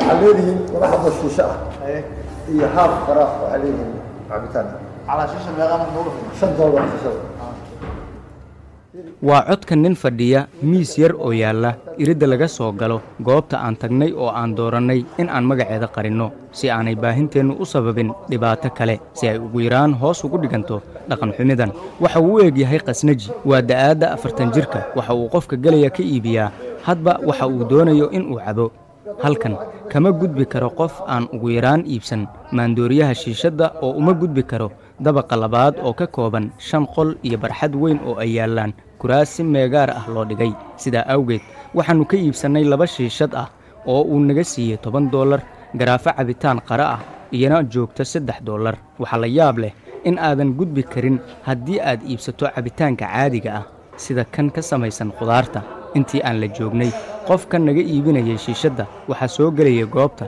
waxaa leedihiin xabo shiisho ah iyo haaf faraaq waxaa leedihiin cabitaan. Waa codka nin fadhiya miis yar oo yaalla iridda laga soo galo goobta aan tagnay oo aan doorannay in aan magaceeda qarinno si aanay baahinteennu u sababin dhibaato kale si ay ugu yaraan hoos ugu dhiganto dhaqanxumidan waxa uu u eg yahay khasnaji waa da'aadda afartan jirka waxa uu qofka gelaya ka iibiyaa hadba waxa uu doonayo in uu cabo halkan kama gudbi karo qof aan ugu yaraan iibsan. Maandooriyaha shiishadda oo uma gudbi karo. Dabaqa labaad oo ka kooban shan qol iyo barxad weyn oo ay yaallaan. Kuraas si meegaar ah loo dhigay. Sidaa awgeed waxaannu ka iibsannay laba shiishad ah oo uu naga siiyey toban dollar garaafo cabitaan qara ah iyana joogta saddex dollar. Waxaa la yaab leh in aadan gudbi karin haddii aad iibsato cabitaanka caadiga ah. Sida kan ka samaysan khudaarta intii aan la joognay. Qofka naga iibinayay shiishadda waxaa soo gelaya goobta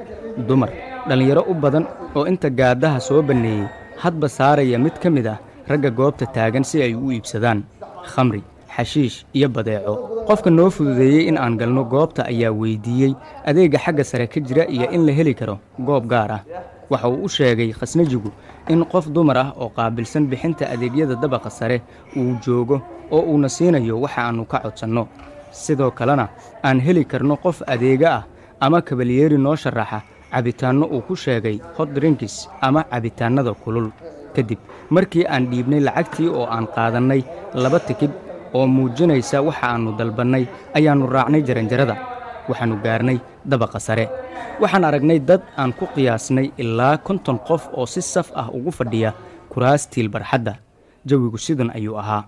dumar dhallinyaro u badan oo inta gaaddaha soo banneeyey hadba saaraya mid ka mid ah ragga goobta taagan si ay u iibsadaan. Khamri xashiish iyo badeeco. Qofka noo fududeeyey in aan galno goobta ayaa weyddiiyey adeegga xagga sare ka jira iyo in la heli karo goob gaar ah. Waxa uu u sheegay khasnajigu in qof dumar ah oo qaabilsan bixinta adeegyada dabaqa sare uu joogo oo uuna siinayo waxa aannu ka codsanno sidoo kalena aan heli karno qof adeega ah ama kabalyeeri noo sharaxa cabitaanno uu ku sheegay hot drinkis ama cabitaannada kulul. Kadib markii aan dhiibnay lacagtii oo aan qaadannay laba tikib oo muujinaysa waxa aannu dalbannay ayaannu raacnay jaranjarada waxaannu gaarnay dabaqa sare. Waxaan aragnay dad aan ku qiyaasnay ilaa konton qof oo si saf ah ugu fadhiya kuraas tiil barxadda. Jawigu sidan ayuu ahaa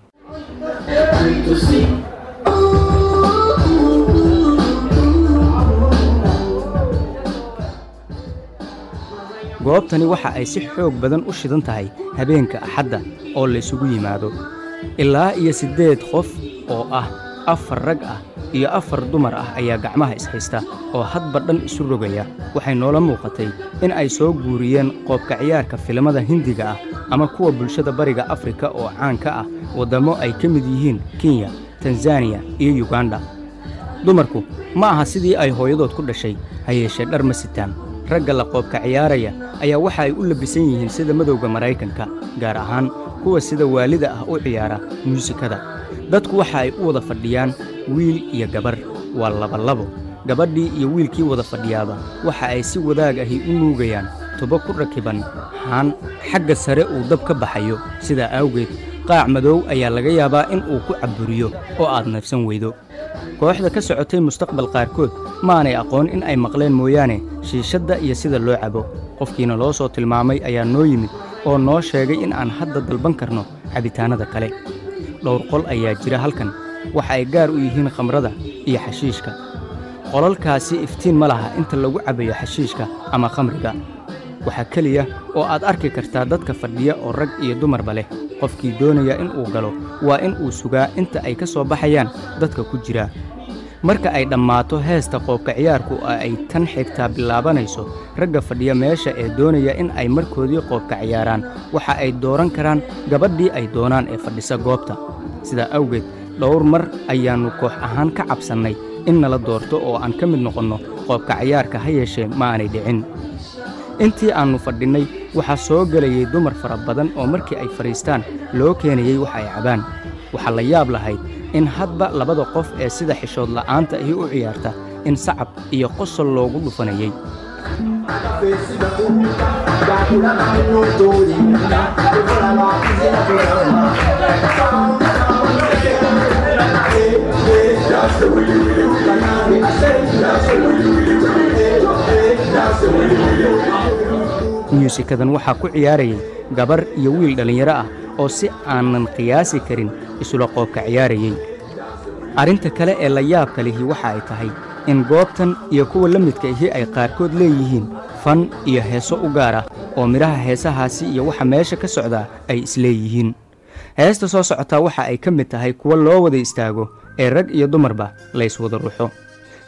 goobtani waxa ay si xoog badan u shidan tahay habeenka axadda oo la isugu yimaado. Ilaa iyo siddeed qof oo ah afar rag ah iyo afar dumar ah ayaa gacmaha ishaysta oo hadba dhan isu rogaya. Waxay noola muuqatay in ay soo guuriyeen qoobka ciyaarka filimada hindiga ah ama kuwa bulshada bariga afrika oo caan ka ah waddammo ay ka mid yihiin kenya tanzaniya iyo yuganda dumarku ma aha sidii ay hooyadood ku dhashay ha yeeshee dhar ma sitaan ragga la qoobka ciyaaraya ayaa waxa ay u labisan yihiin sida madowga maraykanka gaar ahaan kuwa sida waalida ah u ciyaara muusikada. Dadku waxa ay u wada fadhiyaan wiil iyo gabarh waa labalabo gabadhii iyo wiilkii wada fadhiyaaba waxa ay si wadaag ahi u nuugayaan tubo ku rakiban haan xagga sare uu dab ka baxayo. Sidaa awgeed qaac madow ayaa laga yaabaa in uu ku caburiyo oo aad neefsan weydo kooxda ka socotay mustaqbal qaarkood maanay aqoon in ay maqleen mooyaane shiishadda iyo sida loo cabo. Qofkiina loo soo tilmaamay ayaa noo yimid oo noo sheegay in aan hadda dalban karno cabitaannada kale. Dhowr qol ayaa jira halkan. Waxa ay gaar u yihiin khamrada iyo xashiishka. Qolalkaasi iftiin ma laha inta lagu cabayo xashiishka ama khamriga. Waxaa keliya oo aad arki kartaa dadka fadhiya oo rag iyo dumarba leh. Qofkii doonaya in uu galo waa in uu sugaa inta ay ka soo baxayaan dadka ku jira marka ay dhammaato heesta qoobka ciyaarku oo ay tan xigtaa bilaabanayso ragga fadhiya meesha ee doonaya in ay markoodii qoobka ciyaaraan. Waxa ay dooran karaan gabadhii ay doonaan ee fadhisa goobta. Sidaa awgeed dhowr mar ayaannu koox ahaan ka cabsannay in nala doorto oo aan ka mid noqonno qoobka ciyaarka ha yeeshee ma aanay dhicin. Intii aannu fadhinnay waxaa soo gelayay dumar fara badan oo markii ay fadhiistaan loo keenayey wax ay cabaan. Waxaa la yaab lahayd in hadba labada qof ee sida xishood la'aanta ahi u ciyaarta in sacab iyo qosol loogu dhufanayey muusikadan waxaa ku ciyaarayay gabar iyo wiil dhallinyaro ah oo si aanan qiyaasi karin isula qoobka ciyaarayey arrinta kale ee la yaabka lihi waxa ay tahay in goobtan iyo kuwa la midka ihi ay qaarkood leeyihiin fan iyo heeso u gaar ah oo midhaha heesahaasi iyo waxa meesha ka socdaa ay isleeyihiin heesta soo socotaa waxa ay ka mid tahay kuwa loo wada istaago ee rag iyo dumarba layswada ruxo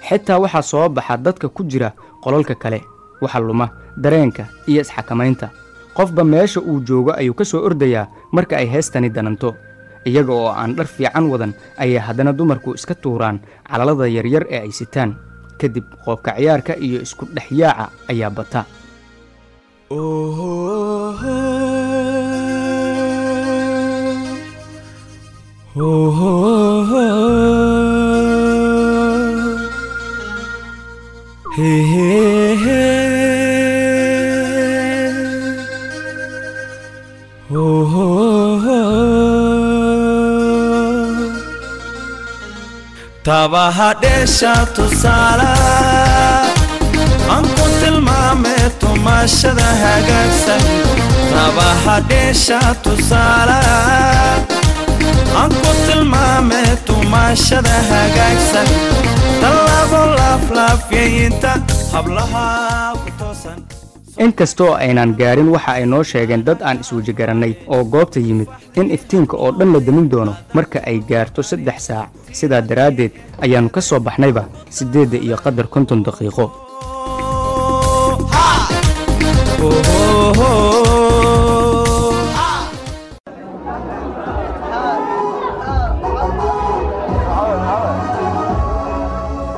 xitaa waxaa soo baxa dadka ku jira qololka kale waxa luma dareenka iyo isxakamaynta qofba meesha uu joogo ayuu ka soo ordayaa marka ay heestani dananto iyaga oo aan dhar fiican wadan ayay haddana dumarku iska tuuraan calalada yaryar ee ay sitaan. Kadib qoobka ciyaarka iyo isku dhexyaaca ayaa bata tabaha tusaala aan ku tilmaame tumashada hagaagsan tabaha tusaala aan tilmaame tumashada hagaagsan tallaabo laaflaafyayinta hablaha inkastoo aynan gaarin waxa ay noo sheegeen dad aan iswejigarannay oo goobta yimid in iftiinka oo dhan la demin doono marka ay gaarto saddex saac. Sidaa daraaddeed ayaannu ka soo baxnayba siddeedda iyo qadar konton daqiiqo.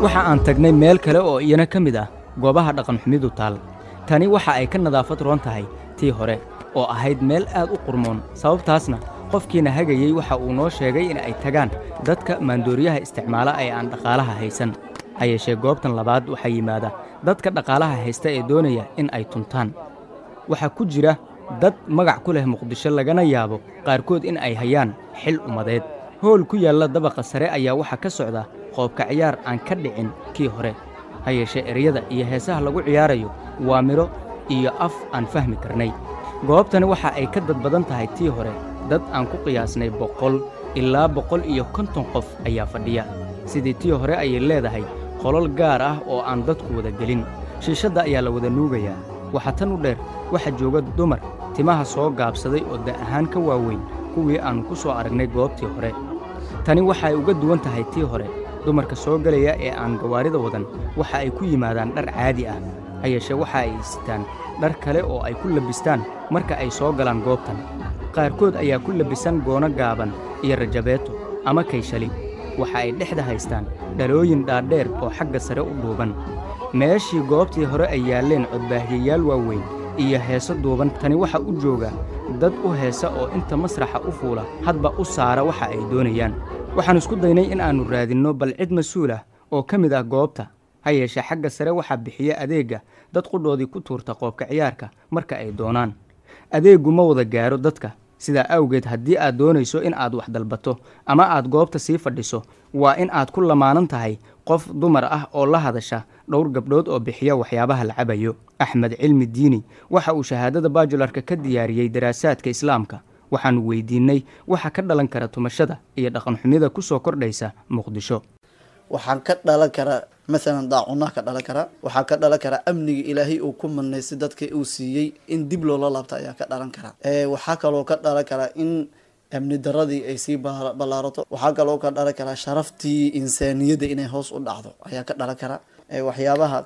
Waxa aan tagnay meel kale oo iyana ka mid ah goobaha dhaqanxumidu taal tani waxa ay ka nadaafad roon tahay tii hore oo ahayd meel aad u qurmoon. Sababtaasna qofkiina hagayey waxa uu noo sheegay in ay tagaan dadka maandooriyaha isticmaala ee aan dhaqaalaha haysan. Ha yeeshee goobtan labaad waxaa yimaada dadka dhaqaalaha haysta ee doonaya in ay tuntaan. Waxaa ku jira dad magac ku leh muqdisho lagana yaabo qaarkood in ay hayaan xil ummadeed hool ku yaalla dabaqa sare ayaa waxaa ka socda qoobka ciyaar aan ka dhicin kii hore. Ha yeeshee eryada iyo heesaha lagu ciyaarayo waa midho iyo af aan fahmi karnay. Goobtani waxa ay ka dad badan tahay tii hore dad aan ku qiyaasnay boqol ilaa boqol iyo konton qof ayaa fadhiya. Sidii tii hore ayay leedahay qolol gaar ah oo aan dadku wada gelin. Shiishadda ayaa la wada nuugayaa waxaa tan u dheer waxaa jooga dumar timaha soo gaabsaday oo da' ahaan ka waaweyn kuwii aannu ku soo aragnay goobtii hore. Tani waxaay uga duwan tahay tii hore dumarka soo gelaya ee aan gawaarida wadan waxa ay ku yimaadaan dhar caadi ah ha yeeshee waxa ay sitaan dhar kale oo ay ku labistaan marka ay soo galaan goobtan. Qaarkood ayaa ku labisan goono gaaban iyo rajabeeto ama kayshali. Waxa ay dhexda haystaan dhalooyin dhaadheer oo xagga sare u dhuuban. Meeshii goobtii hore ay yaalleen codbaahyayaal waaweyn iyo heeso duuban tani waxa u jooga dad u heesa oo inta masraxa u fuula hadba u saara waxa ay doonayaan. Waxaan isku daynay in aannu raadinno bal cid mas'uul ah oo ka mid ah goobta ha yeeshee xagga sare waxaa bixiya adeegga dad qudhoodii ku tuurta qoobka ciyaarka marka ay doonaan. Adeeggu ma wada gaaro dadka sidaa awgeed haddii aad doonayso in aad wax dalbato ama aad goobta sii fadhiso waa in aad ku lamaanan tahay qof dumar ah oo la hadasha dhowr gabdhood oo bixiya waxyaabaha la cabayo. Axmed cilmi diini waxa uu shahaadada baajularka ka diyaariyey daraasaadka islaamka. Waxaannu weydiinnay waxa ka dhalan kara tumashada iyo dhaqanxumida ku soo kordhaysa muqdisho. Waxaan ka dhalan karaa maalan daacunaa ka dhalan karaa waxaa ka dhalan karaa amniga ilaahay uu ku manaystay dadka uu siiyey in dib loola laabta ayaa ka dhalan karaa waxaa kaloo ka dhalan karaa in amni daradii ay sii ballaarato. Waxaa kaloo ka dhalan karaa sharaftii insaaniyadda inay hoos u dhacdo ayaa ka dhalan karaa waxyaabaha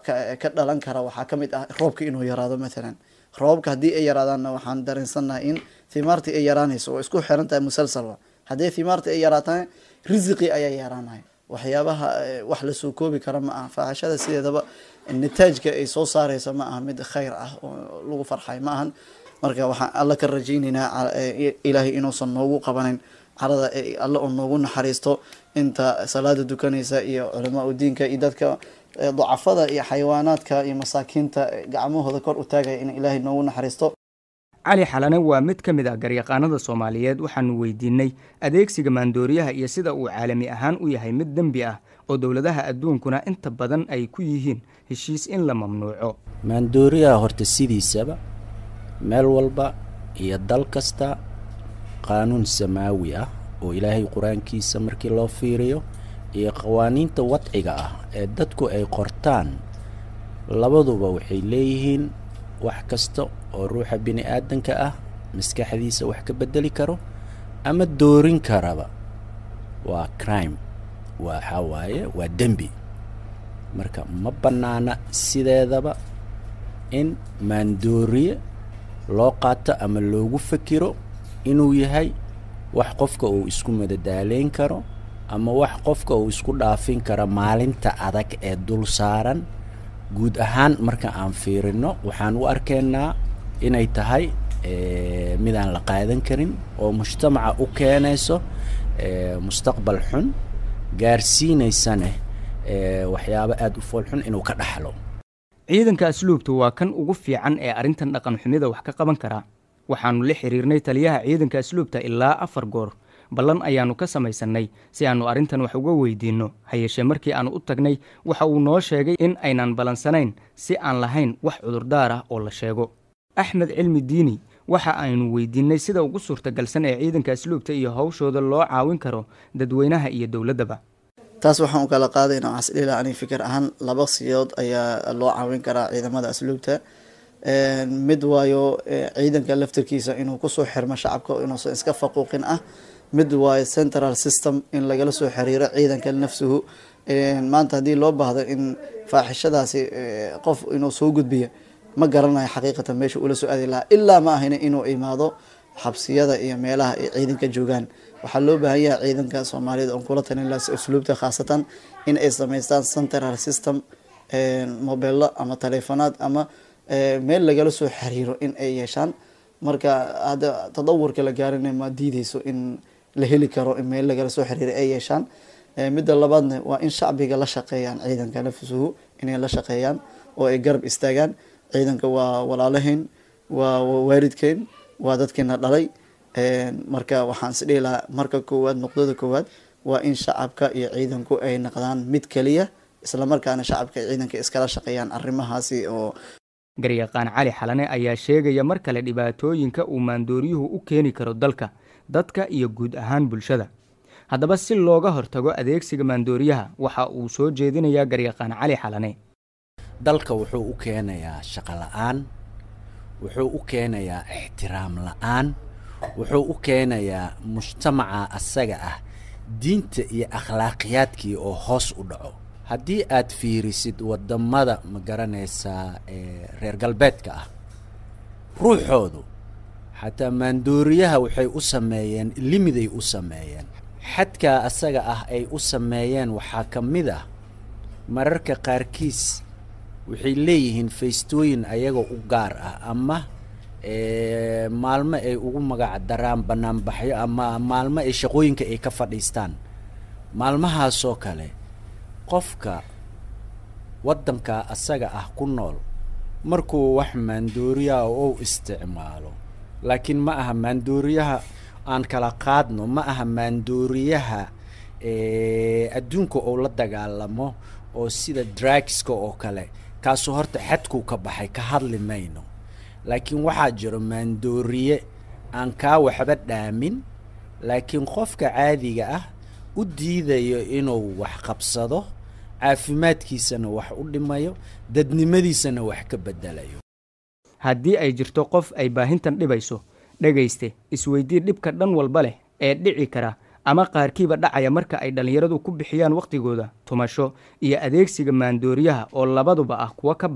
ka dhalan kara waxaa ka mid ah roobka inuu yaraado maalan roobabka haddii ay yaraadaanna waxaan dareensannahay in thimaartii ay yaraanayso oo isku xiran tahay musalsalba haddii thimaartii ay yaraataan risiqii ayaa yaraanaya waxyaabaha wax la soo koobi kara ma aha. Faaxashada sideedaba nataajka ay soo saareysa ma aha mid khayr ah oo lagu farxay ma ahan. Marka waxaan alla ka rajaynaynaa ilaahay inuusan noogu qabanayn carada alle oo noogu naxariisto inta salaada dukanaysa iyo culamaa diinka iyo dadka dacafada iyo xayawaanaadka iyo masaakiinta gacmahooda kor u taagaya in ilaahay noogu naxariisto cali xalane waa mid ka mid ah garyaqaanada soomaaliyeed waxaannu weydiinnay adeegsiga maandooriyaha iyo sida uu caalami ahaan u yahay mid dembi ah oo dowladaha adduunkuna inta badan ay ku yihiin heshiis in la mamnuuco. Maandooriyaha horta sidiisaba meel walba iyo dal kasta qaanuun samaawi ah oo ilaahay qur'aankiisa markii loo fiiriyo iyo qawaaniinta wadciga ah ee dadku ay qortaan labaduba waxay leeyihiin wax kasta oo ruuxa bini aadanka ah maskaxdiisa wax ka beddeli karo ama doorin karaba. Waa crime. Waxaa waaye? Waa dembi. Marka ma bannaana sideedaba in maandooriye loo qaato ama loogu fakiro inuu yahay wax qofka uu isku madadaaleyn karo ama wax qofka uu isku dhaafin kara maalinta adag ee dul saaran guud ahaan marka aan fiirino waxaan u arkaynaa inay tahay midaan la qaadan karin oo mujtamaca u keenayso mustaqbal xun gaarsiinaysane waxyaabo aada u fool xun inuu ka dhaxlo. Ciidanka asluubtu waa kan ugu fiican ee arrintan dhaqan xumida wax ka qaban karaa waxaannu la xiriirnay taliyaha ciidanka asluubta ilaa afar goor ballan ayaannu ka samaysannay si aannu arrintan wax uga weydiinno. Ha yeeshee markii aannu u tagnay waxa uu noo sheegay in aynan ballansanayn si aan lahayn wax cudurdaar ah oo la sheego. Axmed cilmi diini waxa aynu weydiinnay sida ugu suurtagalsan ee ciidanka asluubta iyo hawshooda loo caawin karo dadweynaha iyo dowladdaba. Taas waxaan u kala qaadayna waxaan isdhiila ani fikir ahaan laba siyood ayaa loo caawin karaa ciidamada asluubta. Mid waayo ciidanka laftirkiisa inuu ku soo xirmo shacabka inuusan iska faquuqin ah mid waayo central system in lagala soo xiriiro ciidanka nafsuhu. Maanta haddii loo baahdo in faaxishadaasi qof inuu soo gudbiyo ma garanayo xaqiiqatan meesha ula soo aadi lahaa ilaa ma ahina inuu imaado xabsiyada iyo meelaha ay ciidanka joogaan. Waxaa loo baahan yahay ciidanka soomaaliyeed oon kula talin laha asluubta khaasatan in ay samaystaan central system mobeello ama taleefonaad ama meel lagala soo xiriiro in ay yeeshaan. Marka hadda tadawurka la gaarin ma diideyso in la heli karo meel lagala soo xiriiro ay yeeshaan. Midda labaadna waa in shacbiga la shaqeeyaan ciidanka nafsuhu inay la shaqeeyaan oo ay garab istaagaan. Ciidanka waa walaalahayn waa waalidkeyn waa dadkiina dhalay. Marka waxaan isdhihi lahaa marka koowaad nuqdada koowaad waa in shacabka iyo ciidanku ay naqdaan mid keliya islamarkaana shacabka iyo ciidanka iskala shaqeeyaan arrimahaasi oo garyaqaan cali xalane ayaa sheegaya mar kale dhibaatooyinka uu maandooryuhu u keeni karo dalka dadka iyo guud ahaan bulshada. Haddaba si looga hortago adeegsiga maandooriyaha waxa uu soo jeedinayaa garyaqaan cali xalane. Dalka wuxuu u keenayaa shaqo la'aan wuxuu u keenayaa ixtiraam la'aan wuxuu u keenayaa mujtamaca asaga ah diinta iyo akhlaaqiyaadkii oo hoos u dhaco haddii aad fiirisid waddamada ma garanaysaa reer galbeedka ah. Ruuxoodu xataa maandooriyaha waxay u sameeyeen limiday u sameeyeen. Xadkaa asaga ah ay u sameeyeen waxaa ka mid ah mararka qaarkiis waxay leeyihiin faystooyin ayagoo u gaar ah ama maalmo ay ugu magac daraan banaanbaxyo ama maalmo ay shaqooyinka ay ka fadhiistaan. Maalmahaasoo kale qofka waddanka asaga ah ku nool markuu wax maandooriyaha ou isticmaalo. Laakiin ma aha maandooriyaha aan kala qaadno ma aha maandooriyaha adduunka ou la dagaalamo oo sida dragska oo kale kaasoo horta xadkuu ka baxay ka hadli mayno. Laakiin waxaa jiro maandooriye aan kaa waxba dhaamin laakiin qofka caadiga ah u diidayo inuu wax qabsado caafimaadkiisana wax u dhimayo dadnimadiisana wax ka bedelayo. Haddii ay jirto qof ay baahintan dhibayso dhegayste isweydii dhibka dhan walba leh ee dhici kara ama qaarkiiba dhacaya marka ay dhallinyaradu ku bixiyaan wakhtigooda tumasho iyo adeegsiga maandooriyaha oo labaduba ah kuwa ka